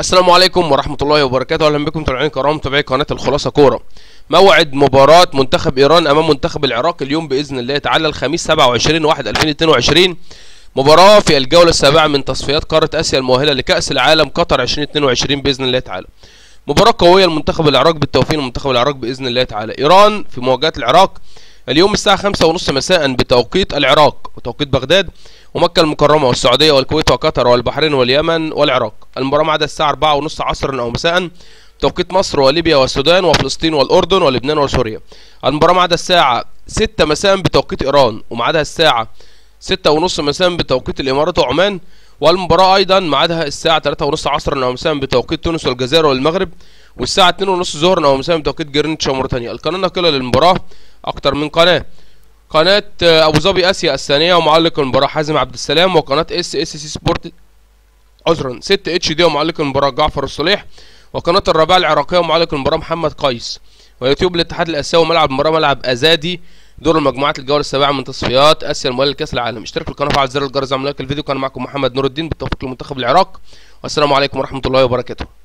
السلام عليكم ورحمة الله وبركاته. أهلا بكم متابعين الكرام متابعي قناة الخلاصة كورة. موعد مباراة منتخب إيران أمام منتخب العراق اليوم بإذن الله تعالى الخميس 27 1 2022 مباراة في الجولة السابعة من تصفيات قارة آسيا المؤهلة لكأس العالم قطر 2022 بإذن الله تعالى. مباراة قوية لمنتخب العراق بالتوفيق لمنتخب العراق بإذن الله تعالى. إيران في مواجهة العراق اليوم الساعة خمسة ونص مساء بتوقيت العراق وتوقيت بغداد ومكة المكرمة والسعودية والكويت وقطر والبحرين واليمن والعراق. المباراة معادة الساعة أربعة ونص عصرا أو مساء توقيت مصر وليبيا والسودان وفلسطين والأردن ولبنان وسوريا. المباراة معادة الساعة ستة مساء بتوقيت إيران ومعادها الساعة ستة ونص مساء بتوقيت الإمارات وعمان. والمباراة أيضا ميعادها الساعة تلاتة ونص عصرا أو مساء بتوقيت تونس والجزائر والمغرب. والساعة اتنين ونص ظهرا أو مساء بتوقيت جرينتش وموريتانيا. القناة الناقلة للمباراة. أكتر من قناة. قناة أبو ظبي آسيا الثانية ومعلق المباراة حازم عبد السلام وقناة إس إس سي سبورت عذرا 6 HD ومعلق المباراة جعفر الصليح وقناة الرابعة العراقية ومعلق المباراة محمد قيس. ويوتيوب الاتحاد الآسيوي وملعب المباراة ملعب أزادي دور المجموعات الجولة السابعة من تصفيات آسيا المؤهلة لكأس العالم. اشترك في القناة وفعل زر الجرس عشان الفيديو. كان معكم محمد نور الدين بالتوفيق لمنتخب العراق. والسلام عليكم ورحمة الله وبركاته.